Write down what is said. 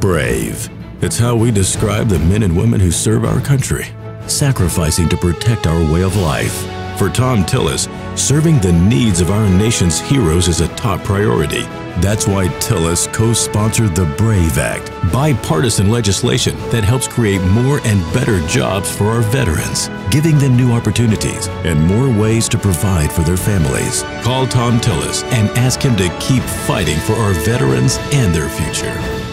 Brave. It's how we describe the men and women who serve our country, sacrificing to protect our way of life. For Thom Tillis, serving the needs of our nation's heroes is a top priority. That's why Tillis co sponsored the BRAVE Act, bipartisan legislation that helps create more and better jobs for our veterans, giving them new opportunities and more ways to provide for their families. Call Thom Tillis and ask him to keep fighting for our veterans and their future.